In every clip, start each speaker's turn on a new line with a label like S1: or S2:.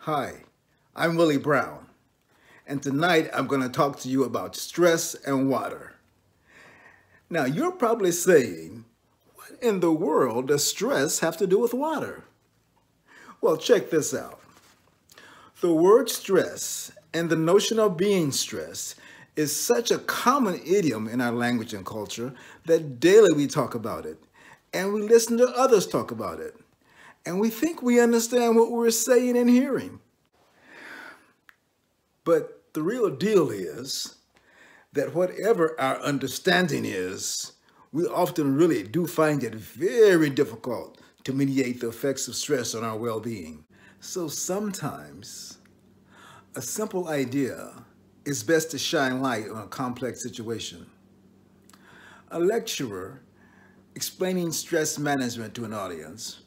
S1: Hi, I'm Willie Brown, and tonight I'm going to talk to you about stress and water. Now, you're probably saying, what in the world does stress have to do with water? Well, check this out. The word stress and the notion of being stressed is such a common idiom in our language and culture that daily we talk about it, and we listen to others talk about it and we think we understand what we're saying and hearing. But the real deal is that whatever our understanding is, we often really do find it very difficult to mediate the effects of stress on our well-being. So sometimes a simple idea is best to shine light on a complex situation. A lecturer explaining stress management to an audience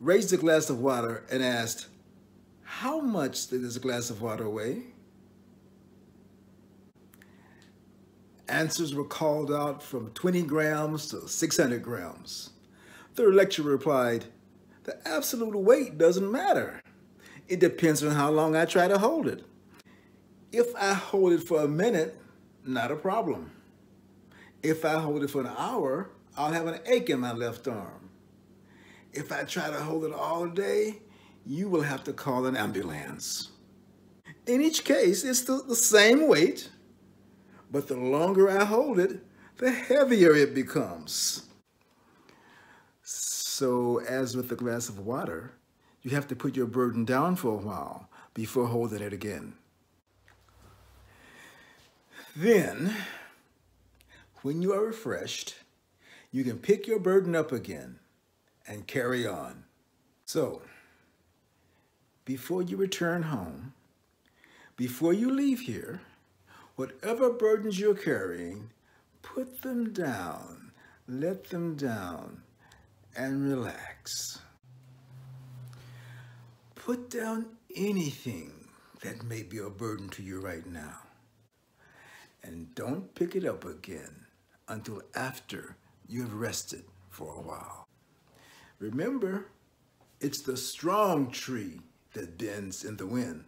S1: raised a glass of water and asked, how much does a glass of water weigh? Answers were called out from 20 grams to 600 grams. The lecturer replied, the absolute weight doesn't matter. It depends on how long I try to hold it. If I hold it for a minute, not a problem. If I hold it for an hour, I'll have an ache in my left arm. If I try to hold it all day, you will have to call an ambulance. In each case, it's the, the same weight, but the longer I hold it, the heavier it becomes. So as with the glass of water, you have to put your burden down for a while before holding it again. Then, when you are refreshed, you can pick your burden up again and carry on. So, before you return home, before you leave here, whatever burdens you're carrying, put them down, let them down, and relax. Put down anything that may be a burden to you right now. And don't pick it up again until after you have rested for a while. Remember, it's the strong tree that bends in the wind.